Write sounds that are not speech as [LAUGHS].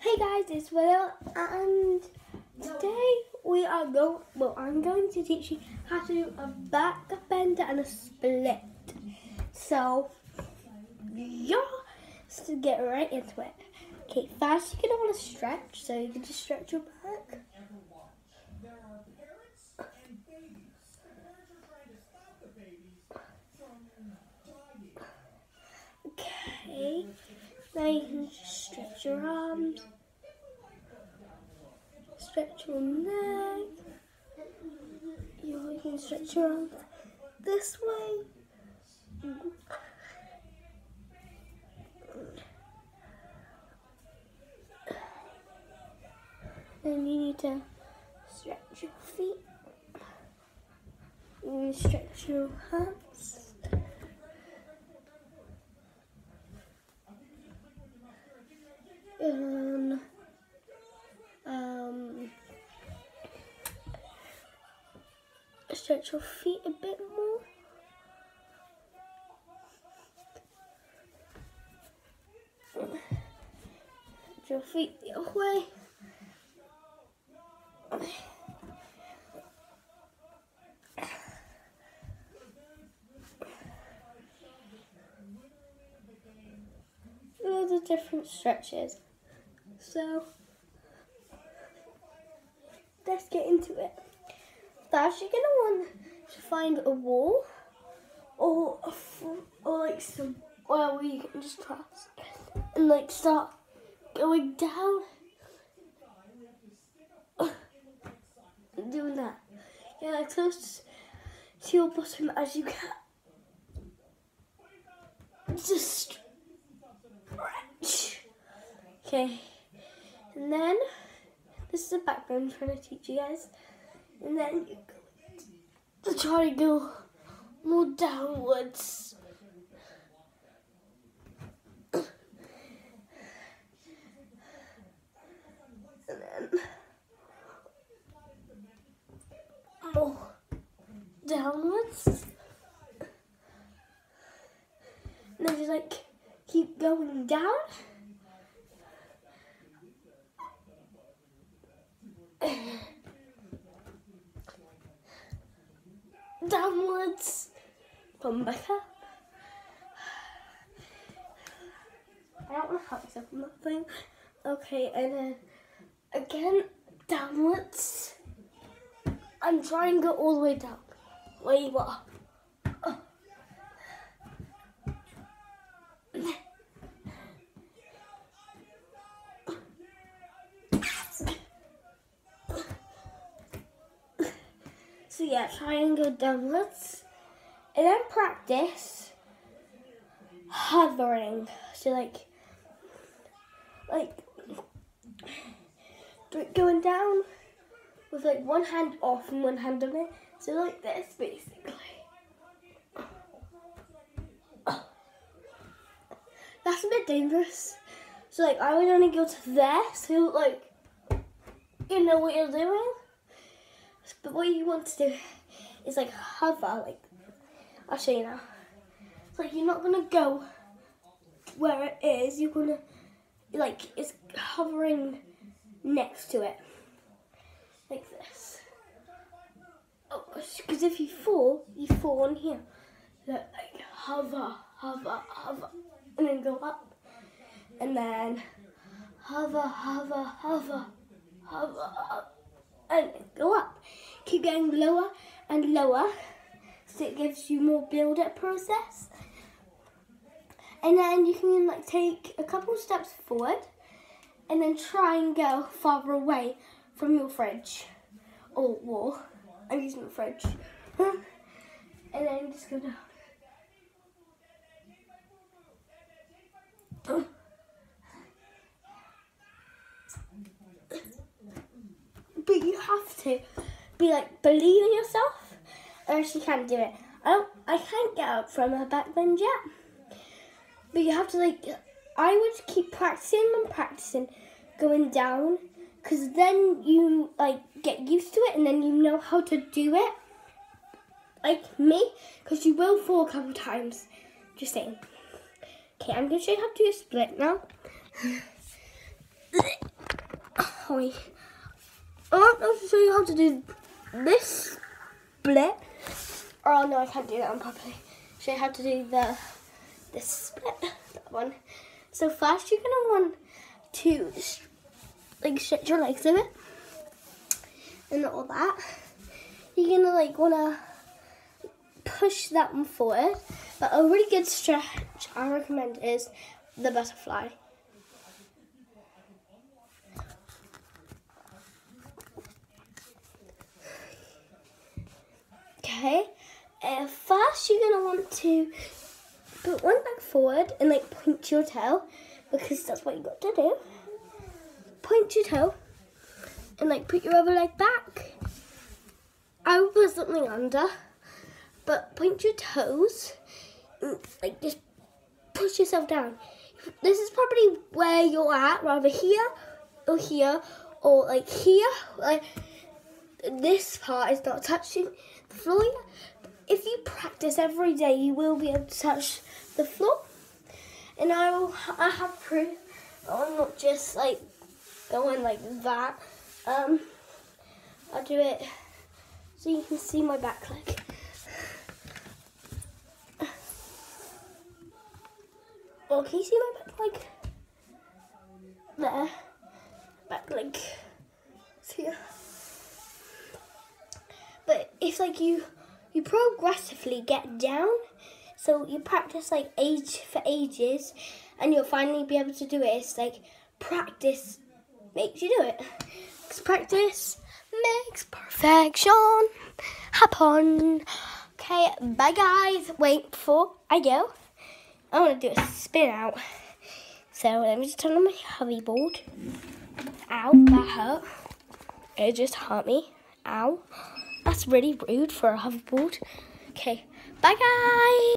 Hey guys, it's Will, and today we are going. Well, I'm going to teach you how to do a back bend and a split. So, yeah, let's get right into it. Okay, first you're gonna want to stretch, so you can just stretch your back. Okay, now you can stretch your arms, stretch your neck. You can stretch your arms this way. Then you need to stretch your feet. You stretch your hands. Stretch your feet a bit more. Stretch your feet the other way. Loads of different stretches. So let's get into it. First, you're gonna want to find a wall or a or like some where you can just press and like start going down. Doing that. Yeah, close to your bottom as you can. Just stretch. Okay. And then this is the backbone I'm trying to teach you guys. And then you try to go more downwards. And then more downwards. And then just like keep going down. Downwards. Come back up. I don't want to hurt myself on that thing. Okay, and then again downwards. And try and go all the way down. Where you are. So yeah, try and go downwards. And then practice hovering. So like like going down with like one hand off and one hand on it. So like this basically. That's a bit dangerous. So like I would only go to there, so like you know what you're doing. But what you want to do is like hover, like I'll show you now. It's like you're not gonna go where it is. You're gonna like it's hovering next to it, like this. Oh, because if you fall, you fall on here. Like hover, hover, hover, and then go up, and then hover, hover, hover, up, and go up. Keep getting lower and lower, so it gives you more build-up process. And then you can like take a couple steps forward, and then try and go farther away from your fridge or wall. I'm using the fridge. [LAUGHS] and then just go down. [COUGHS] But you have to be like believe in yourself, or you can't do it. I don't, I can't get up from a back bend yet. But you have to like, I would keep practicing and practicing, going down, because then you like get used to it, and then you know how to do it. Like me, because you will fall a couple times. Just saying. Okay, I'm gonna show you how to do a split now. [COUGHS] my. I want to show you how to do this split. Oh no, I can't do that one properly. Show you how to do the this split. That one. So first, you're gonna want to like stretch your legs a bit and all that. You're gonna like wanna push that one forward. But a really good stretch I recommend is the butterfly. Okay, uh, first you're gonna want to put one leg forward and like point your toe because that's what you got to do. Point your toe and like put your other leg back. I would put something under, but point your toes and like just push yourself down. This is probably where you're at, rather here or here or like here. Like this part is not touching the floor yet. If you practice every day, you will be able to touch the floor. And I will, I have proof. I'm not just like going like that. Um, I'll do it so you can see my back leg. Well, can you see my back leg? There. Back leg. here. But if like you you progressively get down, so you practice like age for ages, and you'll finally be able to do it. It's like practice makes you do it. Because practice makes perfection happen. Okay, bye guys. Wait before I go. I want to do a spin out. So let me just turn on my hoverboard. Ow, that hurt. It just hurt me. Ow. That's really rude for a hoverboard. Okay, bye guys.